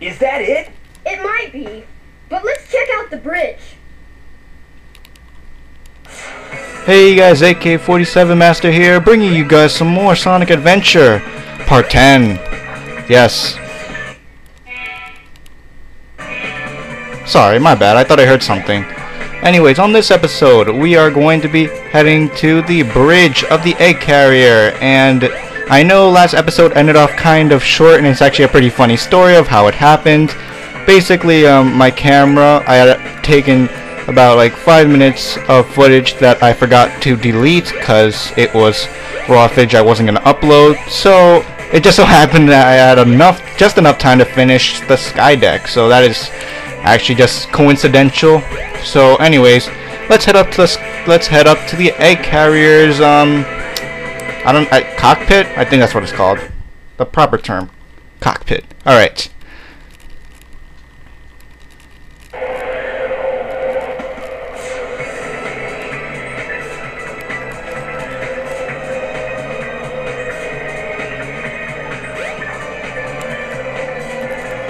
Is that it? It might be. But let's check out the bridge. Hey you guys, AK-47 Master here, bringing you guys some more Sonic Adventure, Part 10. Yes. Sorry, my bad, I thought I heard something. Anyways, on this episode, we are going to be heading to the bridge of the egg carrier, and I know last episode ended off kind of short, and it's actually a pretty funny story of how it happened. Basically, um, my camera, I had taken about like five minutes of footage that I forgot to delete because it was raw footage I wasn't going to upload. So it just so happened that I had enough, just enough time to finish the sky deck. So that is actually just coincidental. So anyways, let's head up to the let's head up to the egg carriers. Um, I don't I, cockpit. I think that's what it's called. The proper term, cockpit. All right.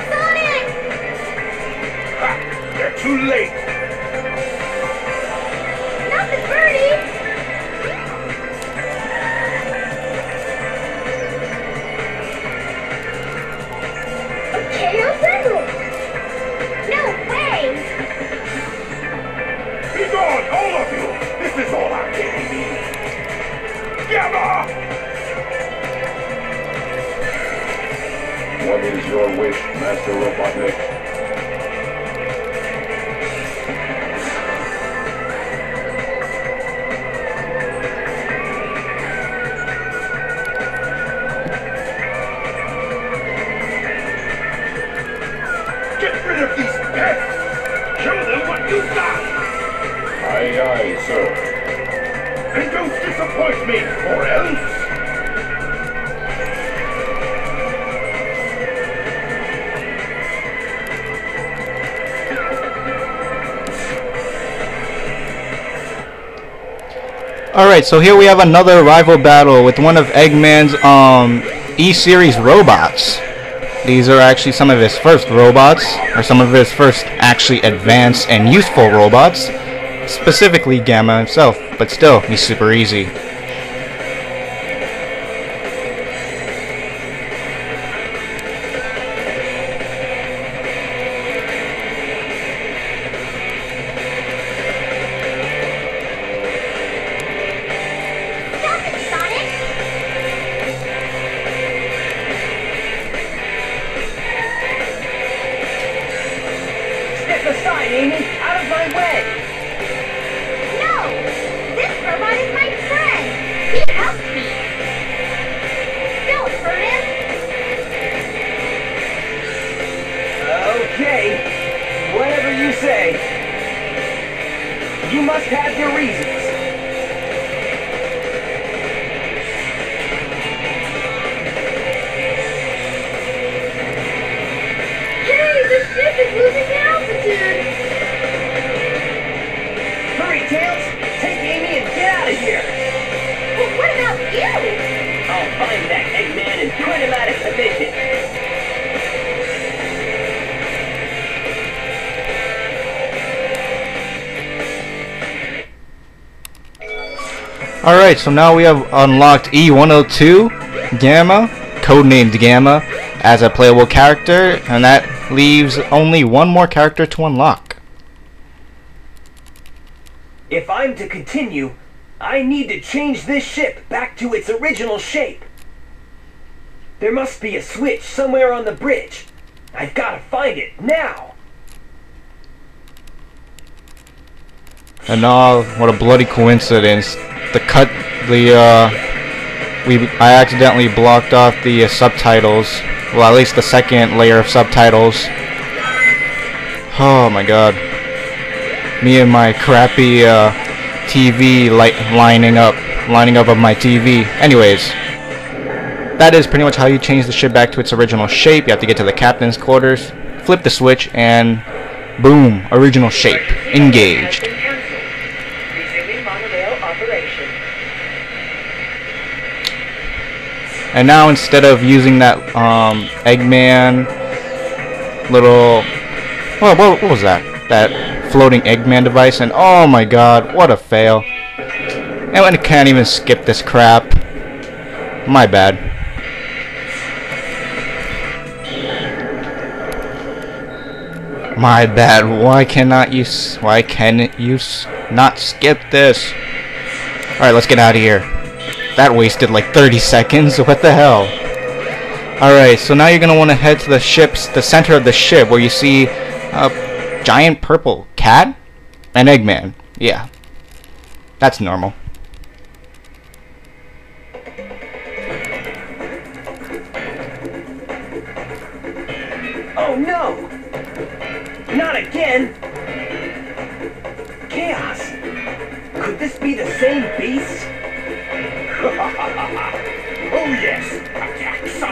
Sonic! Ha! You're too late. Me, or else. Alright, so here we have another rival battle with one of Eggman's um, E-Series robots. These are actually some of his first robots, or some of his first actually advanced and useful robots. Specifically Gamma himself, but still, he's super easy. You say. You must have your reasons. Hey, the ship is losing altitude! Hurry, Tails. Take Amy and get out of here. But what about you? I'll find that Eggman and put him out of commission. Alright, so now we have unlocked E102 Gamma, codenamed Gamma, as a playable character, and that leaves only one more character to unlock. If I'm to continue, I need to change this ship back to its original shape. There must be a switch somewhere on the bridge. I've got to find it now. And oh, what a bloody coincidence. The cut, the, uh, we, I accidentally blocked off the uh, subtitles. Well, at least the second layer of subtitles. Oh my god. Me and my crappy, uh, TV light lining up, lining up of my TV. Anyways, that is pretty much how you change the ship back to its original shape. You have to get to the captain's quarters, flip the switch, and boom, original shape, engaged. And now instead of using that um, Eggman little... What, what, what was that? That floating Eggman device, and oh my god, what a fail. And I can't even skip this crap. My bad. My bad. Why cannot you? Why can't you not skip this? All right, let's get out of here. That wasted like 30 seconds. What the hell? All right, so now you're gonna want to head to the ship's, the center of the ship, where you see a giant purple cat and Eggman. Yeah, that's normal.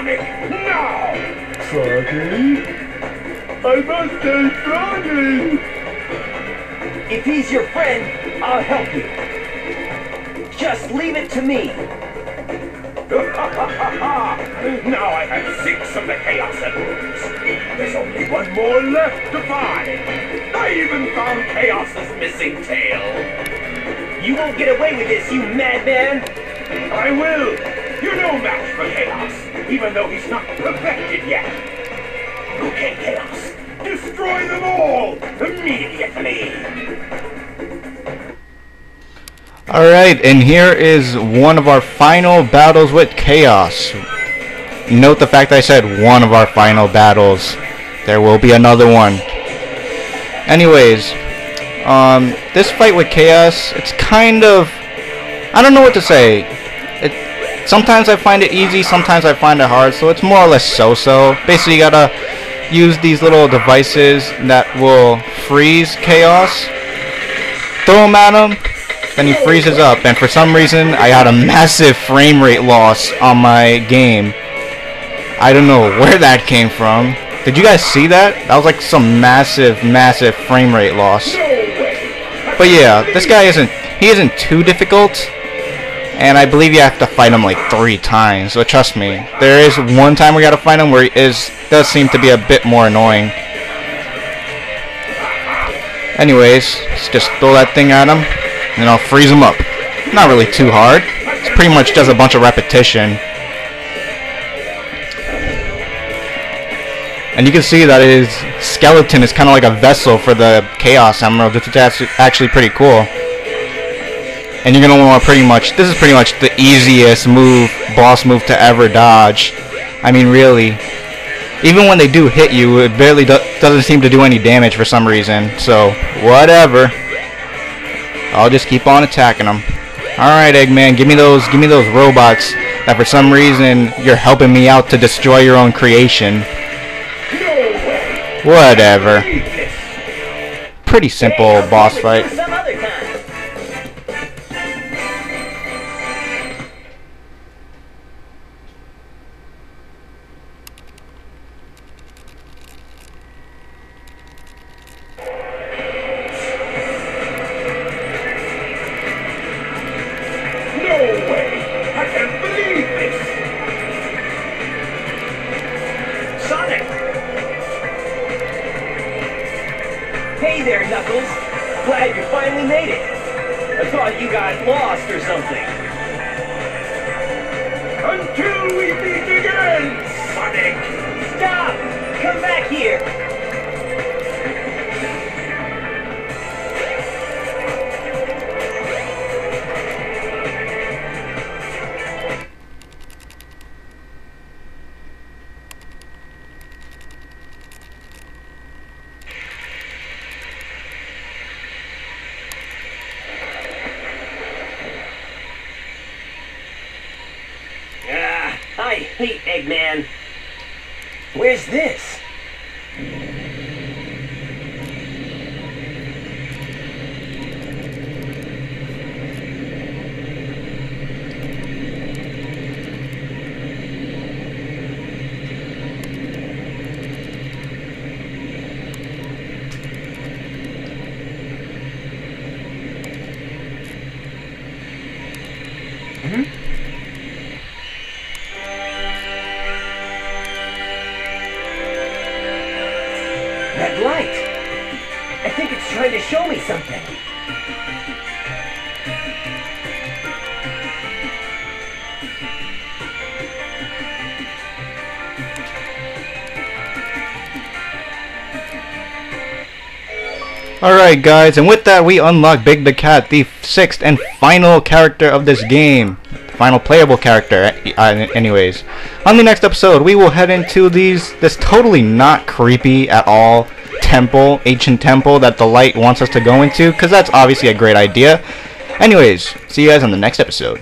Sonic now! Froggy? I must say Froggy! If he's your friend, I'll help you. Just leave it to me. now I have six of the Chaos Emeralds. There's only one more left to find. I even found Chaos's missing tail. You won't get away with this, you madman! I will. You're no match for Chaos, even though he's not perfected yet. Okay, Chaos. Destroy them all immediately. Alright, and here is one of our final battles with Chaos. Note the fact I said one of our final battles. There will be another one. Anyways, um, this fight with Chaos, it's kind of... I don't know what to say. Sometimes I find it easy, sometimes I find it hard, so it's more or less so-so. Basically, you gotta use these little devices that will freeze Chaos. Throw them at him, then he freezes up, and for some reason, I got a massive frame rate loss on my game. I don't know where that came from. Did you guys see that? That was like some massive, massive frame rate loss. But yeah, this guy isn't, he isn't too difficult. And I believe you have to fight him like three times. But trust me, there is one time we gotta fight him where he is, does seem to be a bit more annoying. Anyways, let's just throw that thing at him, and I'll freeze him up. Not really too hard. It's pretty much just a bunch of repetition. And you can see that his skeleton is kind of like a vessel for the Chaos Emerald, which is actually pretty cool. And you're gonna want to pretty much, this is pretty much the easiest move, boss move to ever dodge. I mean, really. Even when they do hit you, it barely do- doesn't seem to do any damage for some reason. So, whatever. I'll just keep on attacking them. Alright, Eggman, give me those, give me those robots that for some reason you're helping me out to destroy your own creation. Whatever. Pretty simple boss fight. Finally made it. I thought you got lost or something. Until we meet again, Sonic! Stop! Come back here! Eggman. Where's this? That light! I think it's trying to show me something. Alright guys, and with that we unlock Big the Cat, the sixth and final character of this game. Final playable character, uh, anyways. On the next episode, we will head into these, this totally not creepy at all temple, ancient temple that the light wants us to go into, because that's obviously a great idea. Anyways, see you guys on the next episode.